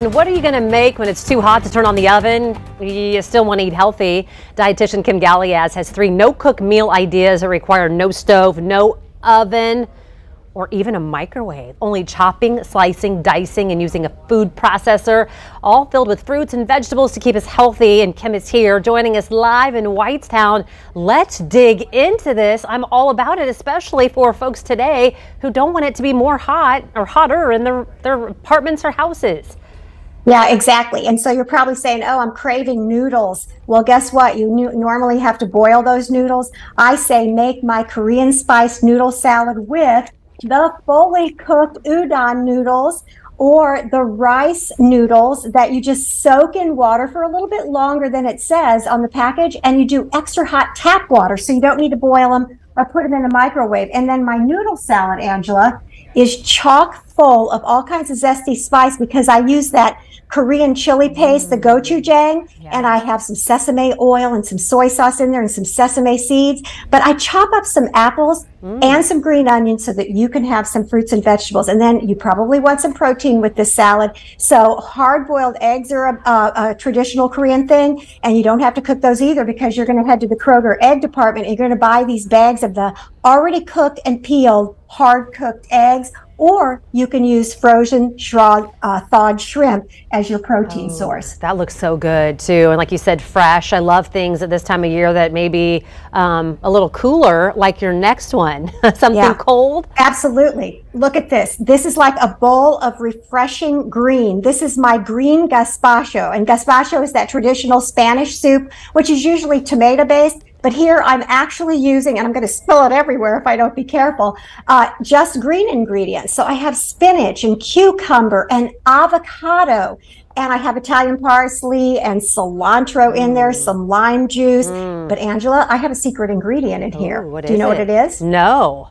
What are you going to make when it's too hot to turn on the oven? You still want to eat healthy. Dietitian Kim Galeaz has three no-cook meal ideas that require no stove, no oven, or even a microwave. Only chopping, slicing, dicing, and using a food processor, all filled with fruits and vegetables to keep us healthy. And Kim is here joining us live in Whitestown. Let's dig into this. I'm all about it, especially for folks today who don't want it to be more hot or hotter in their, their apartments or houses. Yeah, exactly. And so you're probably saying, oh, I'm craving noodles. Well, guess what? You normally have to boil those noodles. I say make my Korean spice noodle salad with the fully cooked udon noodles or the rice noodles that you just soak in water for a little bit longer than it says on the package. And you do extra hot tap water. So you don't need to boil them or put them in the microwave. And then my noodle salad, Angela, is chock full of all kinds of zesty spice because I use that Korean chili paste, the gochujang, yeah. and I have some sesame oil and some soy sauce in there and some sesame seeds. But I chop up some apples mm. and some green onions so that you can have some fruits and vegetables. And then you probably want some protein with this salad. So hard boiled eggs are a, a, a, traditional Korean thing, and you don't have to cook those either because you're going to head to the Kroger egg department. And you're going to buy these bags of the already cooked and peeled hard cooked eggs or you can use frozen shroud, uh, thawed shrimp as your protein oh, source. That looks so good too. And like you said, fresh. I love things at this time of year that may be um, a little cooler, like your next one. Something yeah, cold? Absolutely. Look at this. This is like a bowl of refreshing green. This is my green gazpacho. And gazpacho is that traditional Spanish soup, which is usually tomato based. But here I'm actually using, and I'm going to spill it everywhere if I don't be careful, uh, just green ingredients. So I have spinach and cucumber and avocado. And I have Italian parsley and cilantro mm. in there, mm. some lime juice. Mm. But Angela, I have a secret ingredient in here. Ooh, Do you know it? what it is? No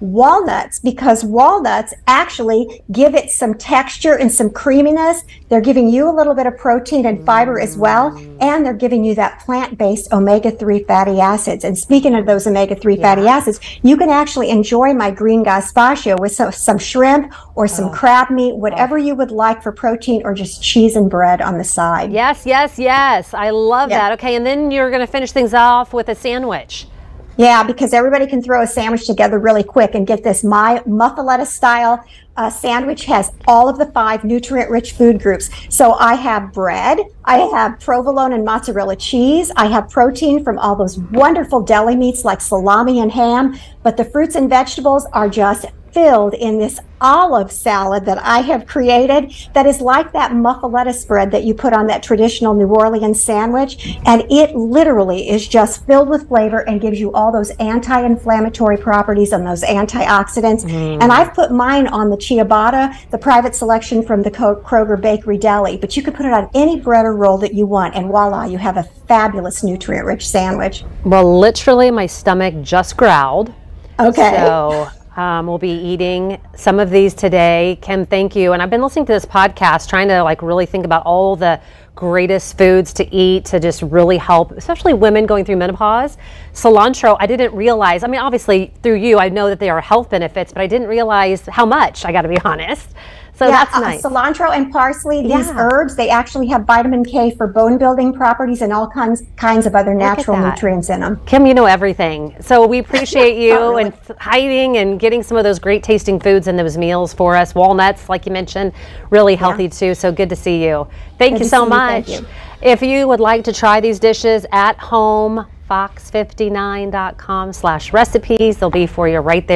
walnuts because walnuts actually give it some texture and some creaminess. They're giving you a little bit of protein and fiber as well, mm. and they're giving you that plant-based omega-3 fatty acids. And speaking of those omega-3 yeah. fatty acids, you can actually enjoy my green gazpacho with some, some shrimp or some oh. crab meat, whatever oh. you would like for protein or just cheese and bread on the side. Yes, yes, yes. I love that. Okay, and then you're going to finish things off with a sandwich. Yeah, because everybody can throw a sandwich together really quick and get this. My muffaletta style uh, sandwich has all of the five nutrient rich food groups. So I have bread, I have provolone and mozzarella cheese, I have protein from all those wonderful deli meats like salami and ham, but the fruits and vegetables are just filled in this olive salad that I have created that is like that muffaletta spread that you put on that traditional New Orleans sandwich. And it literally is just filled with flavor and gives you all those anti-inflammatory properties and those antioxidants. Mm. And I've put mine on the ciabatta, the private selection from the Kroger Bakery Deli, but you could put it on any bread or roll that you want. And voila, you have a fabulous nutrient rich sandwich. Well, literally my stomach just growled. Okay. So um, we'll be eating some of these today. Kim, thank you. And I've been listening to this podcast, trying to like really think about all the greatest foods to eat to just really help, especially women going through menopause. Cilantro, I didn't realize. I mean, obviously through you, I know that there are health benefits, but I didn't realize how much. I got to be honest. So yeah, that's uh, cilantro and parsley, these yeah. herbs, they actually have vitamin K for bone building properties and all kinds kinds of other natural nutrients in them. Kim, you know everything. So we appreciate you really. and hiding and getting some of those great tasting foods and those meals for us. Walnuts, like you mentioned, really healthy yeah. too. So good to see you. Thank good you so much. You. If you would like to try these dishes at home, fox59.com slash recipes. They'll be for you right there.